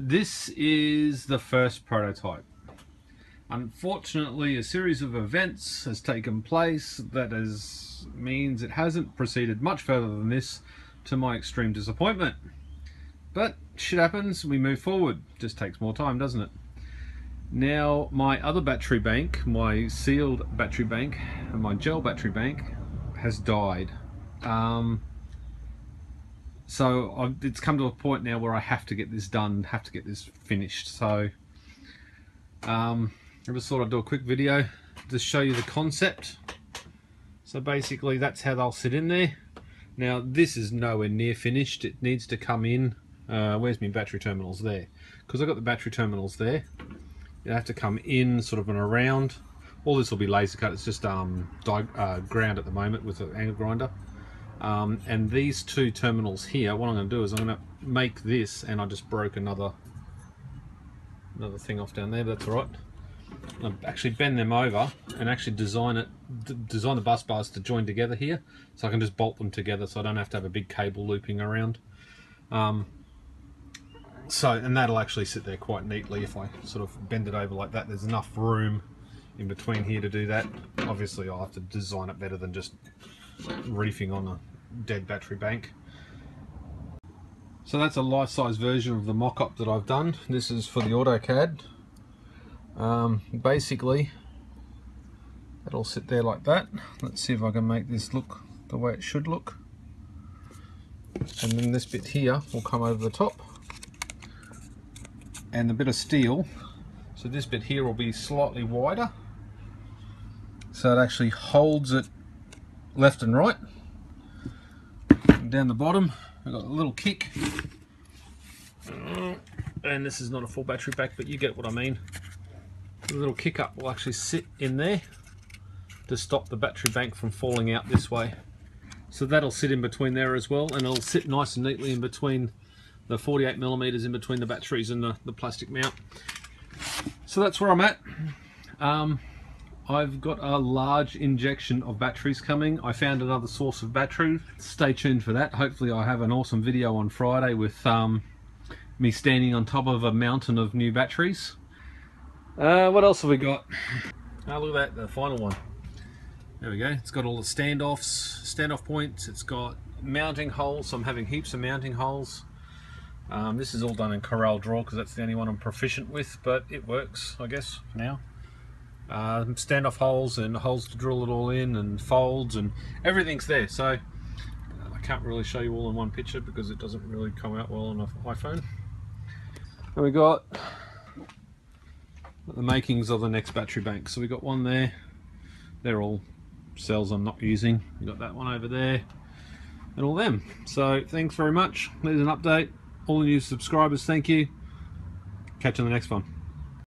this is the first prototype. Unfortunately, a series of events has taken place that is, means it hasn't proceeded much further than this to my extreme disappointment. But shit happens, we move forward. Just takes more time, doesn't it? Now, my other battery bank, my sealed battery bank, and my gel battery bank has died. Um, so I've, it's come to a point now where I have to get this done, have to get this finished. So um, I just thought I'd do a quick video to show you the concept. So basically that's how they'll sit in there. Now this is nowhere near finished. It needs to come in. Uh, where's my battery terminals there? Because I've got the battery terminals there. You have to come in sort of and around. All this will be laser cut. It's just um, uh, ground at the moment with an angle grinder. Um, and these two terminals here, what I'm going to do is I'm going to make this, and I just broke another another thing off down there, that's alright. I'll actually bend them over and actually design it, design the bus bars to join together here, so I can just bolt them together so I don't have to have a big cable looping around. Um, so, and that'll actually sit there quite neatly if I sort of bend it over like that. There's enough room in between here to do that. Obviously I'll have to design it better than just reefing on a dead battery bank. So that's a life-size version of the mock-up that I've done. This is for the AutoCAD. Um, basically, it'll sit there like that. Let's see if I can make this look the way it should look. And then this bit here will come over the top. And the bit of steel, so this bit here will be slightly wider. So it actually holds it left and right. And down the bottom, I've got a little kick. And this is not a full battery back, but you get what I mean. The little kick up will actually sit in there to stop the battery bank from falling out this way. So that'll sit in between there as well, and it'll sit nice and neatly in between the 48 millimeters in between the batteries and the, the plastic mount. So that's where I'm at. Um, I've got a large injection of batteries coming. I found another source of battery. Stay tuned for that. Hopefully I have an awesome video on Friday with um, me standing on top of a mountain of new batteries. Uh, what else have we got? Oh, look at that, the final one. There we go. It's got all the standoffs, standoff points. It's got mounting holes. So I'm having heaps of mounting holes. Um, this is all done in Corel Draw because that's the only one I'm proficient with, but it works, I guess, for now uh, standoff holes and holes to drill it all in and folds and everything's there. So uh, I can't really show you all in one picture because it doesn't really come out well on an iPhone. And we got the makings of the next battery bank. So we got one there. They're all cells I'm not using. We got that one over there and all them. So thanks very much. There's an update. All the new subscribers thank you. Catch you on the next one